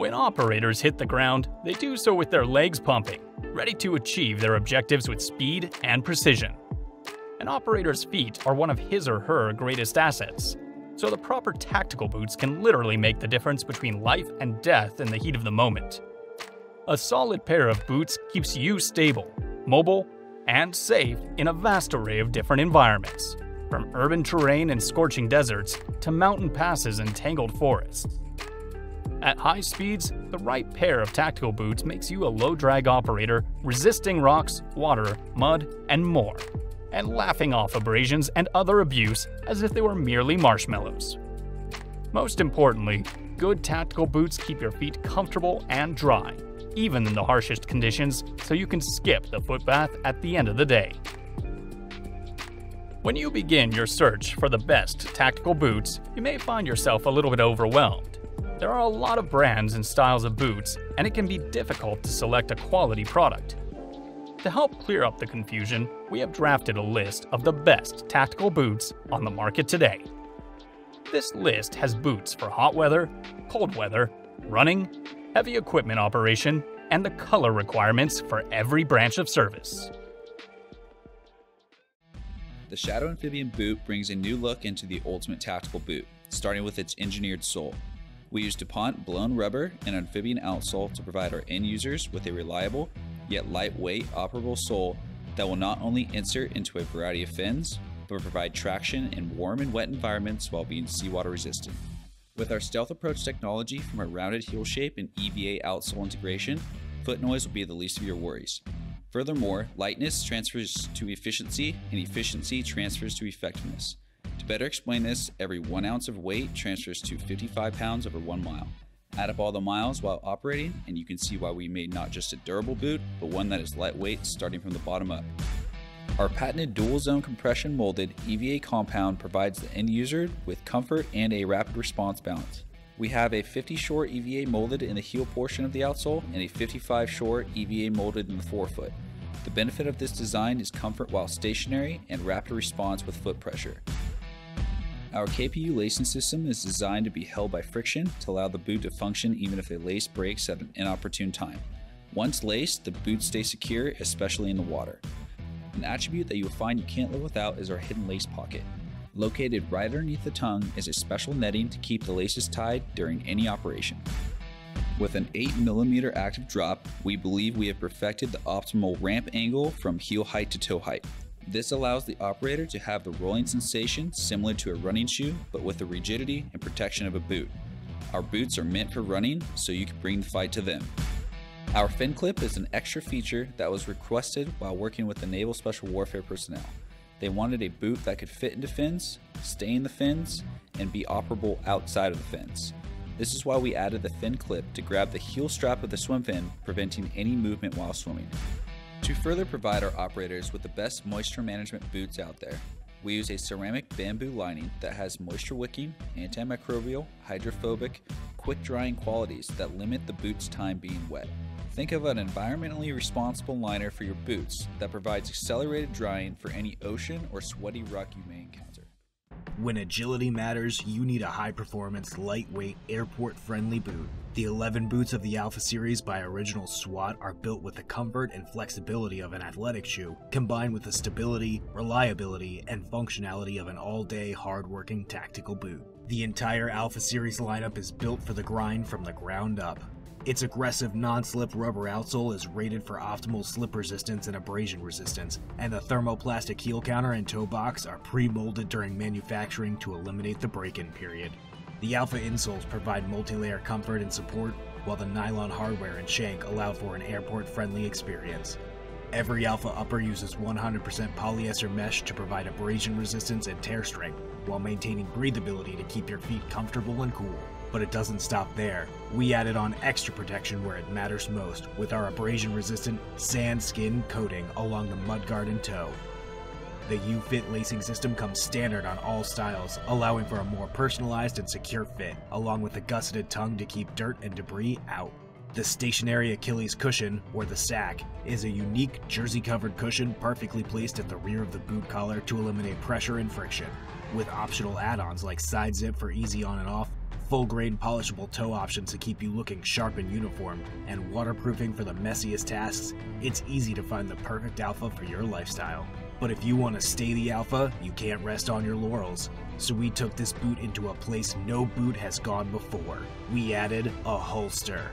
When operators hit the ground, they do so with their legs pumping, ready to achieve their objectives with speed and precision. An operator's feet are one of his or her greatest assets, so the proper tactical boots can literally make the difference between life and death in the heat of the moment. A solid pair of boots keeps you stable, mobile, and safe in a vast array of different environments, from urban terrain and scorching deserts to mountain passes and tangled forests. At high speeds, the right pair of tactical boots makes you a low drag operator resisting rocks, water, mud, and more, and laughing off abrasions and other abuse as if they were merely marshmallows. Most importantly, good tactical boots keep your feet comfortable and dry, even in the harshest conditions, so you can skip the footbath at the end of the day. When you begin your search for the best tactical boots, you may find yourself a little bit overwhelmed. There are a lot of brands and styles of boots, and it can be difficult to select a quality product. To help clear up the confusion, we have drafted a list of the best tactical boots on the market today. This list has boots for hot weather, cold weather, running, heavy equipment operation, and the color requirements for every branch of service. The Shadow Amphibian boot brings a new look into the ultimate tactical boot, starting with its engineered sole. We use DuPont blown rubber and amphibian outsole to provide our end users with a reliable, yet lightweight operable sole that will not only insert into a variety of fins, but provide traction in warm and wet environments while being seawater resistant. With our stealth approach technology from our rounded heel shape and EVA outsole integration, foot noise will be the least of your worries. Furthermore, lightness transfers to efficiency, and efficiency transfers to effectiveness. To better explain this, every 1 ounce of weight transfers to 55 pounds over 1 mile. Add up all the miles while operating, and you can see why we made not just a durable boot, but one that is lightweight starting from the bottom up. Our patented dual zone compression molded EVA compound provides the end user with comfort and a rapid response balance. We have a 50 Shore EVA molded in the heel portion of the outsole and a 55 Shore EVA molded in the forefoot. The benefit of this design is comfort while stationary and rapid response with foot pressure. Our KPU lacing system is designed to be held by friction to allow the boot to function even if a lace breaks at an inopportune time. Once laced, the boot stays secure, especially in the water. An attribute that you'll find you can't live without is our hidden lace pocket. Located right underneath the tongue is a special netting to keep the laces tied during any operation. With an 8mm active drop, we believe we have perfected the optimal ramp angle from heel height to toe height. This allows the operator to have the rolling sensation similar to a running shoe, but with the rigidity and protection of a boot. Our boots are meant for running, so you can bring the fight to them. Our fin clip is an extra feature that was requested while working with the Naval Special Warfare personnel. They wanted a boot that could fit into fins, stay in the fins, and be operable outside of the fins. This is why we added the fin clip to grab the heel strap of the swim fin, preventing any movement while swimming. To further provide our operators with the best moisture management boots out there, we use a ceramic bamboo lining that has moisture wicking, antimicrobial, hydrophobic, quick drying qualities that limit the boot's time being wet. Think of an environmentally responsible liner for your boots that provides accelerated drying for any ocean or sweaty rock you may encounter. When agility matters, you need a high performance, lightweight, airport friendly boot. The 11 boots of the Alpha series by Original SWAT are built with the comfort and flexibility of an athletic shoe, combined with the stability, reliability, and functionality of an all day, hard working tactical boot. The entire Alpha series lineup is built for the grind from the ground up. Its aggressive non-slip rubber outsole is rated for optimal slip resistance and abrasion resistance, and the thermoplastic heel counter and toe box are pre-molded during manufacturing to eliminate the break-in period. The Alpha insoles provide multi-layer comfort and support, while the nylon hardware and shank allow for an airport-friendly experience. Every Alpha upper uses 100% polyester mesh to provide abrasion resistance and tear strength, while maintaining breathability to keep your feet comfortable and cool. But it doesn't stop there. We added on extra protection where it matters most with our abrasion resistant sand skin coating along the mudguard and toe. The U-Fit lacing system comes standard on all styles, allowing for a more personalized and secure fit, along with a gusseted tongue to keep dirt and debris out. The stationary Achilles cushion, or the SAC, is a unique jersey covered cushion perfectly placed at the rear of the boot collar to eliminate pressure and friction. With optional add ons like side zip for easy on and off, full grain polishable toe options to keep you looking sharp and uniform, and waterproofing for the messiest tasks, it's easy to find the perfect Alpha for your lifestyle. But if you want to stay the Alpha, you can't rest on your laurels. So we took this boot into a place no boot has gone before. We added a holster.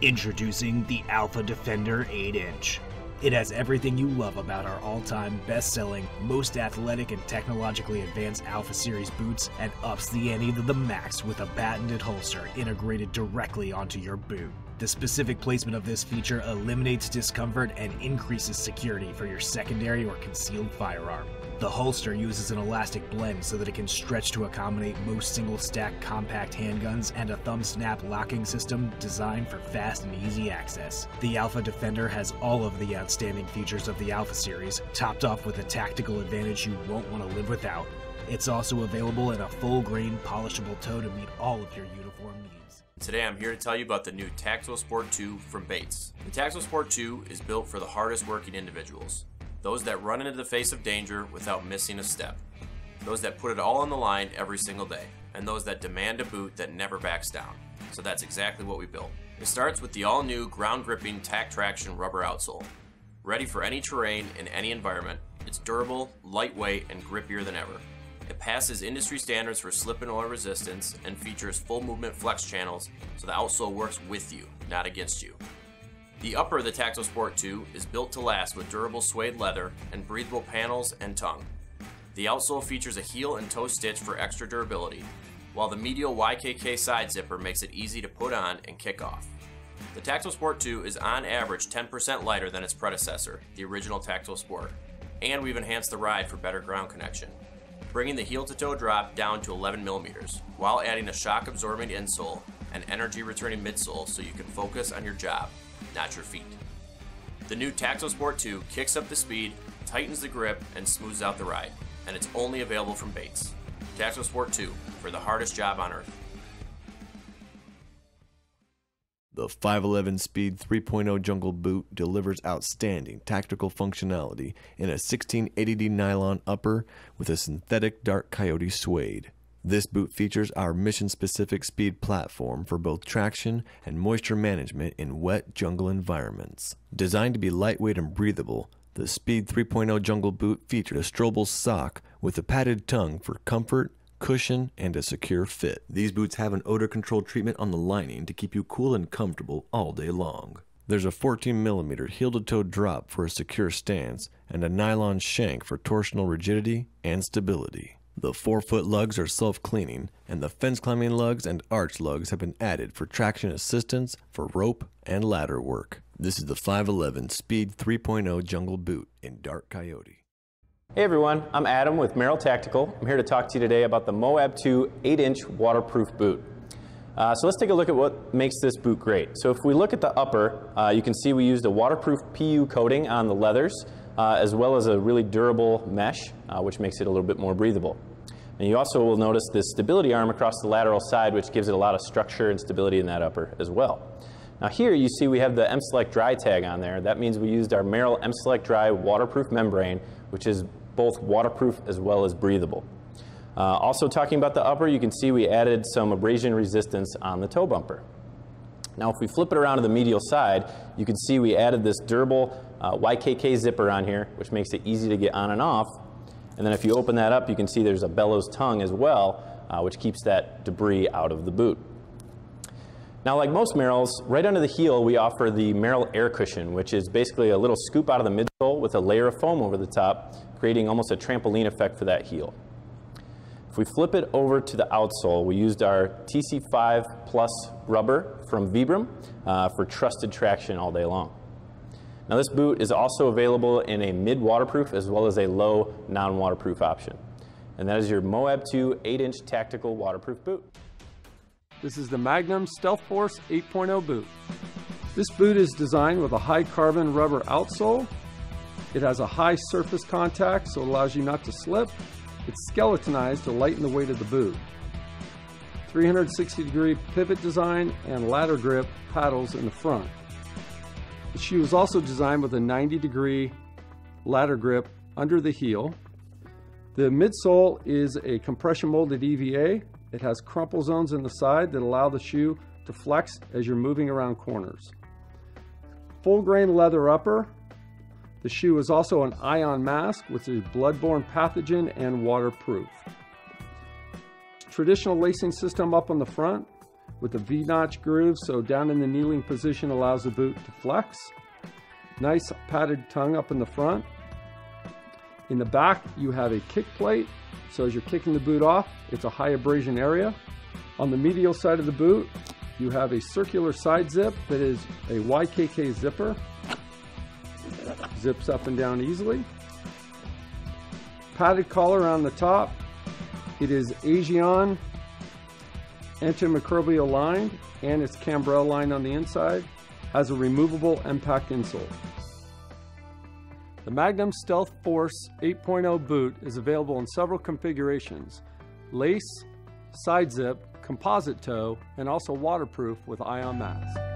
Introducing the Alpha Defender 8 inch. It has everything you love about our all time best selling, most athletic, and technologically advanced Alpha Series boots and ups the ante to the max with a patented holster integrated directly onto your boot. The specific placement of this feature eliminates discomfort and increases security for your secondary or concealed firearm. The holster uses an elastic blend so that it can stretch to accommodate most single stack compact handguns and a thumb snap locking system designed for fast and easy access. The Alpha Defender has all of the outstanding features of the Alpha series, topped off with a tactical advantage you won't want to live without. It's also available in a full grain polishable toe to meet all of your uniform needs. Today I'm here to tell you about the new Tactical Sport 2 from Bates. The Tactical Sport 2 is built for the hardest working individuals those that run into the face of danger without missing a step, those that put it all on the line every single day, and those that demand a boot that never backs down. So that's exactly what we built. It starts with the all new ground gripping tack traction rubber outsole. Ready for any terrain in any environment, it's durable, lightweight, and grippier than ever. It passes industry standards for slip and oil resistance and features full movement flex channels so the outsole works with you, not against you. The upper of the Tactical Sport 2 is built to last with durable suede leather and breathable panels and tongue. The outsole features a heel and toe stitch for extra durability, while the medial YKK side zipper makes it easy to put on and kick off. The Tactical Sport 2 is on average 10% lighter than its predecessor, the original Tactical Sport, and we've enhanced the ride for better ground connection, bringing the heel to toe drop down to 11 millimeters, while adding a shock absorbing insole and energy returning midsole so you can focus on your job not your feet. The new Tactical Sport 2 kicks up the speed, tightens the grip, and smooths out the ride, and it's only available from Bates. Tactical Sport 2 for the hardest job on earth. The 511 Speed 3.0 Jungle Boot delivers outstanding tactical functionality in a 1680D nylon upper with a synthetic dark coyote suede. This boot features our mission specific speed platform for both traction and moisture management in wet jungle environments. Designed to be lightweight and breathable, the Speed 3.0 Jungle Boot featured a Strobel sock with a padded tongue for comfort, cushion, and a secure fit. These boots have an odor control treatment on the lining to keep you cool and comfortable all day long. There's a 14mm heel to toe drop for a secure stance and a nylon shank for torsional rigidity and stability. The forefoot lugs are self cleaning, and the fence climbing lugs and arch lugs have been added for traction assistance for rope and ladder work. This is the 511 Speed 3.0 Jungle Boot in Dark Coyote. Hey everyone, I'm Adam with Merrell Tactical. I'm here to talk to you today about the Moab 2 8 inch waterproof boot. Uh, so let's take a look at what makes this boot great. So if we look at the upper, uh, you can see we used a waterproof PU coating on the leathers, uh, as well as a really durable mesh, uh, which makes it a little bit more breathable. And you also will notice this stability arm across the lateral side, which gives it a lot of structure and stability in that upper as well. Now here you see we have the M-Select Dry tag on there. That means we used our Merrell M-Select Dry waterproof membrane, which is both waterproof as well as breathable. Uh, also talking about the upper, you can see we added some abrasion resistance on the toe bumper. Now if we flip it around to the medial side, you can see we added this durable uh, YKK zipper on here, which makes it easy to get on and off, and then if you open that up, you can see there's a bellows tongue as well, uh, which keeps that debris out of the boot. Now, like most Merrells, right under the heel, we offer the Merrell Air Cushion, which is basically a little scoop out of the midsole with a layer of foam over the top, creating almost a trampoline effect for that heel. If we flip it over to the outsole, we used our TC5 Plus rubber from Vibram uh, for trusted traction all day long. Now this boot is also available in a mid-waterproof as well as a low non-waterproof option. And that is your Moab 2 8-inch tactical waterproof boot. This is the Magnum Stealth Force 8.0 boot. This boot is designed with a high carbon rubber outsole. It has a high surface contact so it allows you not to slip. It's skeletonized to lighten the weight of the boot. 360 degree pivot design and ladder grip paddles in the front. Shoe is also designed with a 90 degree ladder grip under the heel. The midsole is a compression molded EVA It has crumple zones in the side that allow the shoe to flex as you're moving around corners. Full grain leather upper. The shoe is also an Ion-Mask, which is bloodborne pathogen and waterproof. Traditional lacing system up on the front with a V-notch groove, so down in the kneeling position allows the boot to flex. Nice padded tongue up in the front. In the back, you have a kick plate, so as you're kicking the boot off, it's a high abrasion area. On the medial side of the boot, you have a circular side zip that is a YKK zipper. Zips up and down easily. Padded collar on the top. It is Agion antimicrobial lined and it's Cambrelle lined on the inside. Has a removable impact insole. The Magnum Stealth Force 8.0 boot is available in several configurations. Lace, side zip, composite toe, and also waterproof with Ion-Mask.